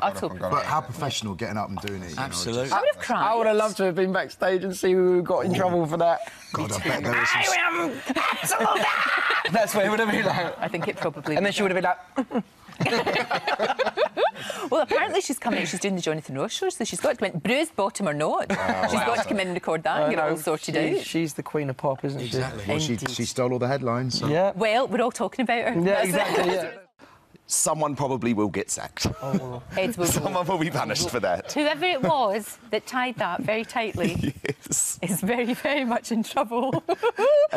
Utterly. But how professional getting up and doing it. You Absolutely. I would have cried. I would have loved to have been backstage and see who got in trouble for that. God, I bet there was some... I am absolute. That's what it would have been like. I think it probably. And then she would have been like, Well, apparently she's coming out. She's doing the Jonathan Ross show, so she's got to come in, bruised bottom or not. she's got to come in and record that and get it all sorted she- out. She's the queen of pop, isn't Exactly. Well, she, Indeed. she stole all the headlines. So. Yeah. Well, we're all talking about her. Yeah, That's it. exactly. Yeah. Someone probably will get sacked. Oh, Heads will. Someone will be punished for that. Whoever it was that tied that very tightly Yes. is very, very much in trouble.